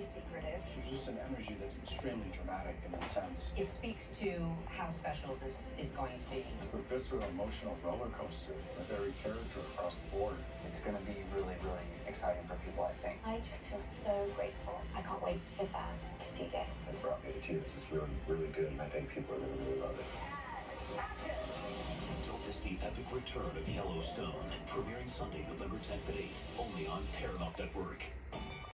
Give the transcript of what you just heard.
very secretive. She's just an energy that's extremely dramatic and intense. It speaks to how special this is going to be. It's the visceral emotional roller coaster with every character across the board. It's going to be really, really exciting for people, I think. I just feel so grateful. I can't wait for fans to see this. It brought me to tears. It's really, really good, and I think people are going to really love it. So this the epic return of Yellowstone, premiering Sunday, November 10th at 8, only on Paramount Network.